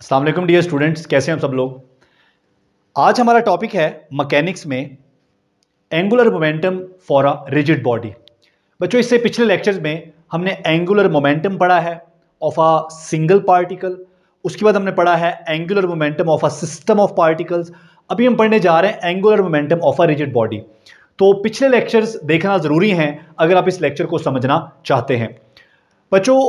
वालेकुम dear students कैसे हैं सब लोग? आज हमारा टॉपिक है मकैनिक्स में angular momentum for a rigid body बच्चों, इससे पिछले लेक्चर्स में हमने एंगुलर मोमेंटम पढ़ा है ऑफ़ अ सिंगल पार्टिकल उसके बाद हमने पढ़ा है angular momentum of a system of particles अभी हम पढ़ने जा रहे हैं angular momentum of a rigid body तो पिछले लेक्चर्स देखना ज़रूरी हैं अगर आप इस लेक्चर को समझना चाहते हैं। बच्चों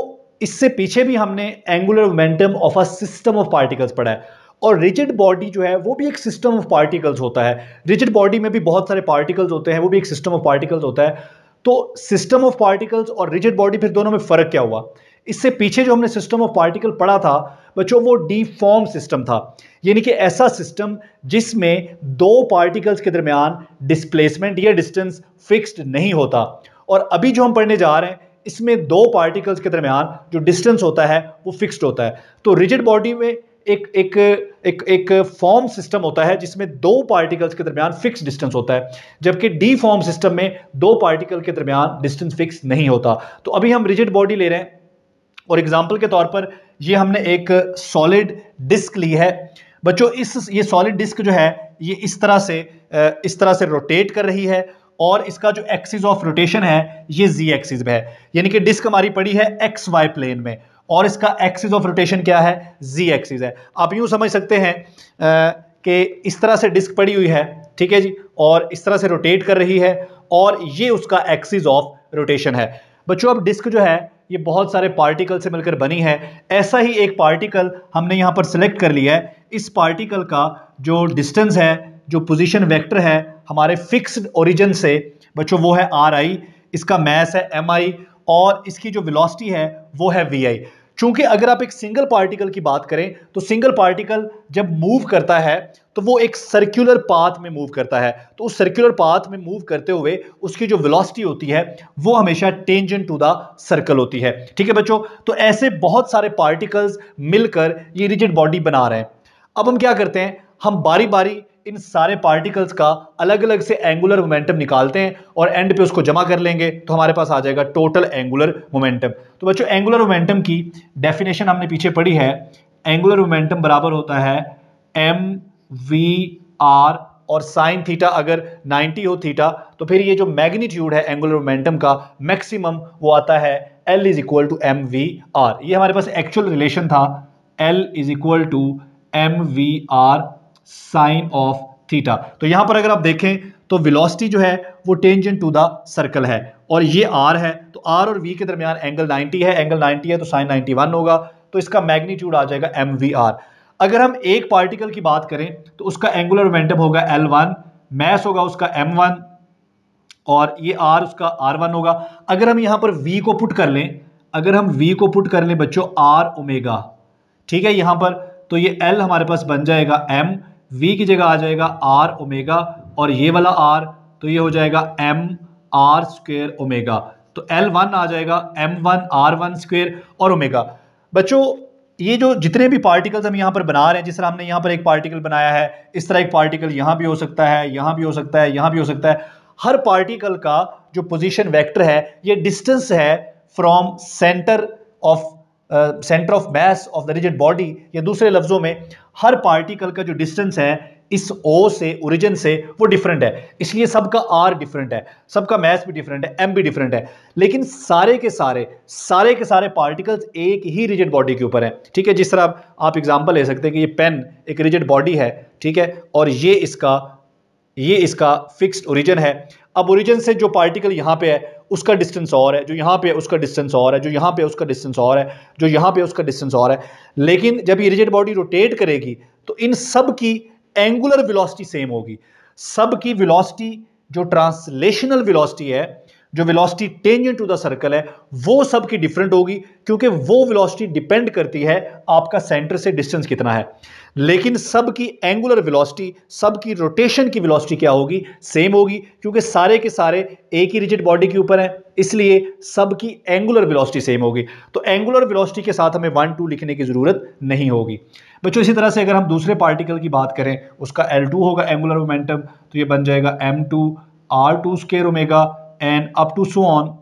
इससे पीछे भी हमने angular momentum of a system of particles पढ़ा है। और रिजिड बॉडी जो है, वो भी एक सिस्टम ऑफ़ पार्टिकल्स होता है। रिजिड बॉडी में भी बहुत सारे पार्टिकल्स होते हैं, वो भी एक सिस्टम ऑफ़ पार्टिकल्स होता है। तो सिस्टम ऑफ़ पार्टिकल्स और रिजिड बॉडी फिर दोनों में फ़र्क क्या हुआ? इससे पीछे जो हमने सिस्टम ऑफ़ पार्टिकल पढ़ा था, बच्चों, वो डीफॉर्म सिस्टम था। यानी कि ऐसा सिस्टम जिसमें दो पार्टिकल्स के दरमियान डिस्प्लेसमेंट या डिस्टेंस फिक्स्ड नहीं होता। और अभी जो हम पढ़ने जा रहे हैं इसमें दो पार्टिकल्स के दरमियान जो डिस्टेंस होता है, वो फिक्स्ड होता है। तो रिजिड बॉडी में एक एक एक एक फॉर्म सिस्टम होता है, जिसमें दो पार्टिकल्स के दरमियान फिक्स डिस्टेंस होता है। जबकि डी फॉर्म सिस्टम में दो पार्टिकल के दरमियान डिस्टेंस फिक्स नहीं होता। तो अभी हम रिजिड बॉडी ले रहे हैं। और एग्ज़ाम्पल के तौर पर ये हमने एक सॉलिड डिस्क ली है। बच्चों, इस, ये सॉलिड डिस्क जो है, ये इस तरह से इस तरह से रोटेट कर रही है। और इसका जो एक्सिस ऑफ़ रोटेशन है, ये जी एक्सिस में है। यानी कि डिस्क हमारी पड़ी है एक्स वाई प्लेन में। और इसका एक्सिस ऑफ़ रोटेशन क्या है? जी एक्सिस है। आप यूँ समझ सकते हैं कि इस तरह से डिस्क पड़ी हुई है, ठीक है जी? और इस तरह से रोटेट कर रही है, और ये उसका एक्सिस ऑफ़ रोटेशन है। बच्चों, अब डिस्क जो है, ये बहुत सारे पार्टिकल से मिलकर बनी है। ऐसा ही एक पार्टिकल हमने यहाँ पर सिलेक्ट कर लिया है। इस पार्टिकल का जो डिस्टेंस है जो पोजीशन वेक्टर है हमारे फिक्स्ड ओरिजिन से, बच्चों, वो है आर आई इसका मैस है एम आई और इसकी जो वेलोसिटी है, वो है वी आई चूँकि अगर आप एक सिंगल पार्टिकल की बात करें तो सिंगल पार्टिकल जब मूव करता है तो वो एक सर्कुलर पाथ में मूव करता है। तो उस सर्कुलर पाथ में मूव करते हुए उसकी जो वेलोसिटी होती है, वो हमेशा टेंजेंट टू द सर्कल होती है। ठीक है बच्चों? तो ऐसे बहुत सारे पार्टिकल्स मिलकर ये रिजिड बॉडी बना रहे हैं। अब हम क्या करते हैं? हम बारी बारी इन सारे पार्टिकल्स का अलग अलग से एंगुलर मोमेंटम निकालते हैं और एंड पे उसको जमा कर लेंगे तो हमारे पास आ जाएगा टोटल एंगुलर मोमेंटम तो बच्चों एंगुलर मोमेंटम की डेफिनेशन हमने पीछे पढ़ी है। एंगुलर मोमेंटम बराबर होता है एम वी आर और साइन थीटा अगर 90 हो थीटा तो फिर ये जो मैग्नीट्यूड है एंगुलर मोमेंटम का मैक्सिमम वो आता है L is equal to m v r ये हमारे पास एक्चुअल रिलेशन था। L is equal to m v r sine of theta तो यहाँ पर अगर आप देखें तो वेलोसिटी जो है, वो टेंजेंट टू द सर्कल है। और ये आर है तो आर और वी के दरमियान एंगल 90 है। एंगल 90 है तो साइन 91 होगा। तो इसका मैग्नीट्यूड आ जाएगा एम अगर हम एक पार्टिकल की बात करें तो उसका एंगुलर मोमेंटम होगा एल वन मैस होगा उसका एम वन और ये आर उसका आर वन होगा। अगर हम यहाँ पर वी को पुट कर लें, अगर हम वी को पुट कर लें बच्चों आर ओमेगा ठीक है, यहाँ पर तो ये एल हमारे पास बन जाएगा एम वी की जगह आ जाएगा आर ओमेगा और ये वाला आर तो ये हो जाएगा एम आर स्क्वेयर ओमेगा तो एल वन आ जाएगा m one r one square और ओमेगा बच्चों, ये जो जितने भी पार्टिकल्स हम यहाँ पर बना रहे हैं, जिस तरह हमने यहाँ पर एक पार्टिकल बनाया है, इस तरह एक पार्टिकल यहाँ भी हो सकता है, यहाँ भी हो सकता है, यहाँ भी हो सकता है. हर पार्टिकल का जो पोजीशन वेक्टर है, ये डिस्टेंस है from centre of centre of mass of the rigid body या दूसरे लफ्जों में, हर पार्टिकल का जो डिस्टेंस है, इस ओ से ओरिजिन से, वो डिफरेंट है। इसलिए सबका आर डिफरेंट है। सबका मैथ भी डिफरेंट है एम भी डिफरेंट है। लेकिन सारे के सारे सारे के सारे पार्टिकल्स एक ही रिजिड बॉडी के ऊपर हैं। ठीक है, जिस तरह आप एग्जांपल ले सकते हैं कि ये पेन एक रिजिड बॉडी है, ठीक है, और ये इसका ये इसका फिक्स्ड ओरिजिन है। अब ओरिजिन से जो पार्टिकल यहाँ पे है उसका डिस्टेंस और है, जो यहाँ पे उसका डिस्टेंस और है, जो यहाँ पे उसका डिस्टेंस और है, जो यहाँ पे उसका डिस्टेंस और है। लेकिन जब ये रिजिड बॉडी रोटेट करेगी तो इन सब की एंगुलर वेलोसिटी सेम होगी। सब की वेलोसिटी जो ट्रांसलेशनल वेलोसिटी है जो velocity tangent to the circle है, वो सब की डिफरेंट होगी, क्योंकि वो वेलोसिटी डिपेंड करती है आपका सेंटर से डिस्टेंस कितना है। लेकिन सब की एंगुलर वेलोसिटी सब की रोटेशन की वेलोसिटी क्या होगी? सेम होगी, क्योंकि सारे के सारे एक ही रिजिड बॉडी के ऊपर है, इसलिए सब की एंगुलर वेलोसिटी सेम होगी। तो एंगुलर वेलोसिटी के साथ हमें वन टू लिखने की ज़रूरत नहीं होगी। बच्चों, इसी तरह से अगर हम दूसरे पार्टिकल की बात करें, उसका एल टू होगा एंगुलर मोमेंटम तो ये बन जाएगा m two r two square omega and up to so on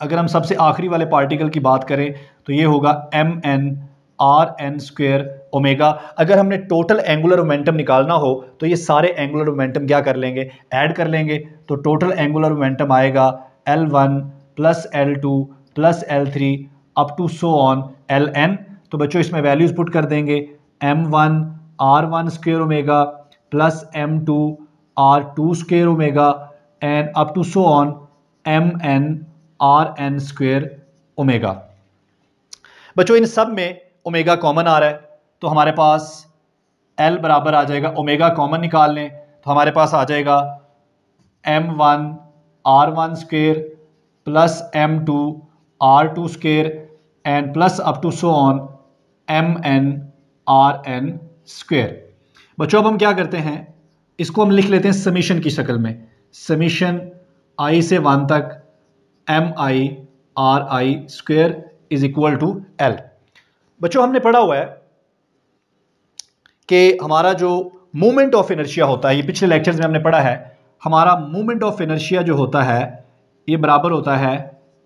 अगर हम सबसे आखिरी वाले पार्टिकल की बात करें तो ये होगा m n r n square omega अगर हमने टोटल एंगुलर मोमेंटम निकालना हो तो ये सारे एंगुलर मोमेंटम क्या कर लेंगे? ऐड कर लेंगे. तो टोटल एंगुलर मोमेंटम आएगा L one plus L two plus L three up to so on L n तो बच्चों, इसमें वैल्यूज़ पुट कर देंगे. M one r one square omega plus m two r two square omega and up to so on m n r n square omega बच्चों, इन सब में omega common आ रहा है तो हमारे पास एल बराबर आ जाएगा ओमेगा कॉमन निकाल लें तो हमारे पास आ जाएगा m one r one square plus m two r two square and plus up to so on m n r n square बच्चों, अब हम क्या करते हैं? इसको हम लिख लेते हैं समीशन की शक्ल में। समीशन आई से वन तक m i r i square is equal to L बच्चों, हमने पढ़ा हुआ है कि हमारा जो मूवमेंट ऑफ़ इनर्शिया होता है, ये पिछले लेक्चर्स में हमने पढ़ा है, हमारा मूवमेंट ऑफ़ इनर्शिया जो होता है, ये बराबर होता है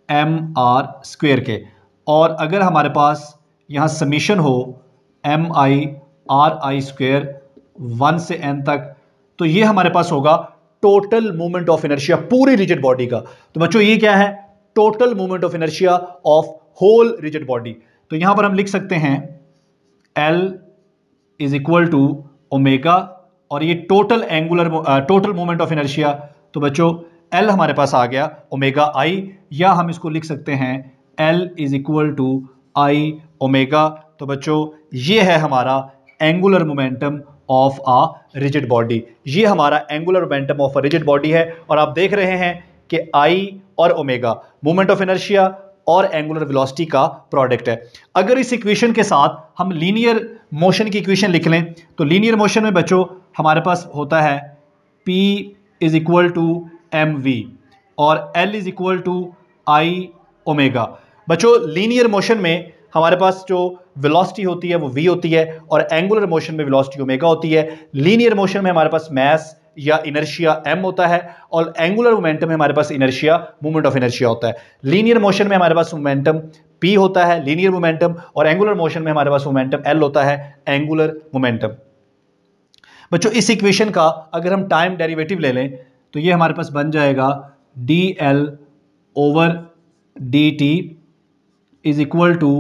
एम आर स्क्वेयर के। और अगर हमारे पास यहाँ समीशन हो m i r i square one से एन तक तो ये हमारे पास होगा टोटल मूवमेंट ऑफ़ इनर्शिया पूरी रिजिड बॉडी का। तो बच्चों, ये क्या है? Total movement of inertia of whole rigid body तो यहाँ पर हम लिख सकते हैं L is equal to omega और ये total angular total movement of inertia तो बच्चों एल हमारे पास आ गया ओमेगा आई या हम इसको लिख सकते हैं L is equal to I omega तो बच्चों, ये है हमारा angular momentum of a rigid body ये हमारा angular momentum of a rigid body है और आप देख रहे हैं कि आई और ओमेगा मूवमेंट ऑफ़ इनर्शिया और एंगुलर वेलोसिटी का प्रोडक्ट है। अगर इस इक्वेशन के साथ हम लीनियर मोशन की इक्वेशन लिख लें तो लीनियर मोशन में बच्चों, हमारे पास होता है P is equal to m v और L is equal to I omega बच्चों लीनियर मोशन में हमारे पास जो वेलोसिटी होती है, वो वी होती है और एंगुलर मोशन में वेलोसिटी ओमेगा होती है। लीनियर मोशन में हमारे पास मैस या इनर्शिया एम होता है और एंगुलर मोमेंटम में हमारे पास इनर्शिया मूवमेंट ऑफ़ इनर्शिया होता है। लीनियर मोशन में हमारे पास मोमेंटम पी होता है लीनियर मोमेंटम और एंगुलर मोशन में हमारे पास मोमेंटम एल होता है एंगुलर मोमेंटम बच्चों, इस इक्वेशन का अगर हम टाइम डेरिवेटिव ले लें तो ये हमारे पास बन जाएगा d l over d t is equal to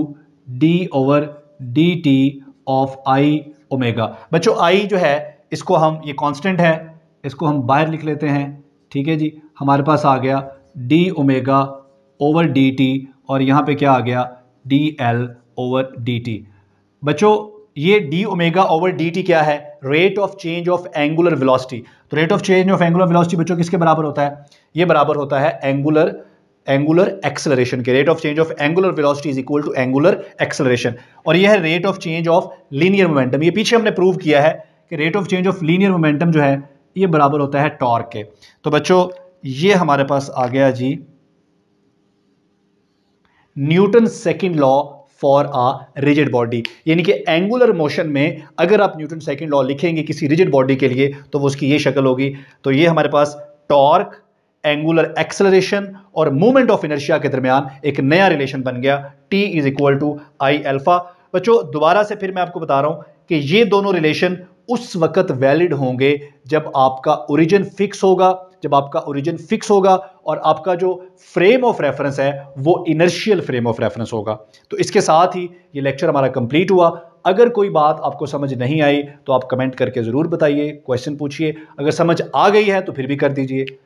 d over d t of I omega बच्चों आई जो है, इसको हम, ये कांस्टेंट है, इसको हम बाहर लिख लेते हैं। ठीक है जी? हमारे पास आ गया d omega over d t और यहाँ पे क्या आ गया? D l over d t बच्चों, ये d omega over d t क्या है? Rate of change of angular velocity तो rate of change of angular velocity बच्चों किसके बराबर होता है? ये बराबर होता है एंगुलर एंगुलर एक्सेलरेशन के rate of change of angular velocity is equal to angular acceleration और यह है rate of change of linear momentum ये पीछे हमने प्रूव किया है कि rate of change of linear momentum जो है, ये बराबर होता है टॉर्क के। तो बच्चों, ये हमारे पास आ गया जी Newton second law for a rigid body यानी कि एंगुलर मोशन में अगर आप न्यूटन सेकेंड लॉ लिखेंगे किसी रिजिड बॉडी के लिए तो वो उसकी ये शक्ल होगी। तो ये हमारे पास टॉर्क एंगुलर एक्सेलरेशन और मूवमेंट ऑफ़ इनर्शिया के दरमियान एक नया रिलेशन बन गया. T is equal to I alpha बच्चों, दोबारा से फिर मैं आपको बता रहा हूँ कि ये दोनों रिलेशन उस वक्त वैलिड होंगे जब आपका ओरिजिन फिक्स होगा, जब आपका ओरिजिन फिक्स होगा और आपका जो फ्रेम ऑफ़ रेफरेंस है, वो इनर्शियल फ्रेम ऑफ़ रेफरेंस होगा. तो इसके साथ ही ये लेक्चर हमारा कंप्लीट हुआ. अगर कोई बात आपको समझ नहीं आई तो आप कमेंट करके ज़रूर बताइए क्वेश्चन पूछिए. अगर समझ आ गई है तो फिर भी कर दीजिए.